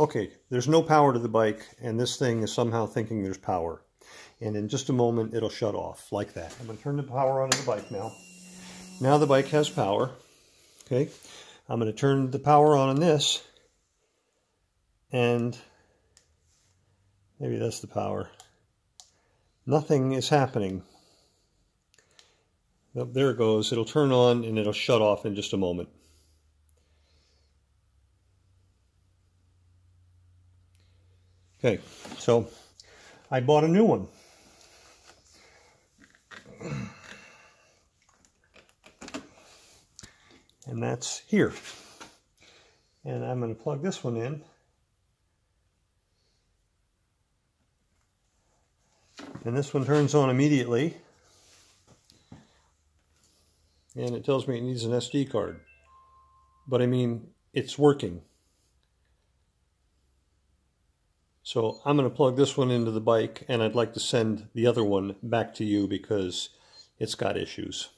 Okay, there's no power to the bike, and this thing is somehow thinking there's power. And in just a moment, it'll shut off, like that. I'm going to turn the power on to the bike now. Now the bike has power. Okay, I'm going to turn the power on on this, and maybe that's the power. Nothing is happening. There it goes. It'll turn on and it'll shut off in just a moment. Okay, so I bought a new one. And that's here. And I'm going to plug this one in. And this one turns on immediately. And it tells me it needs an SD card. But I mean, it's working. So I'm going to plug this one into the bike and I'd like to send the other one back to you because it's got issues.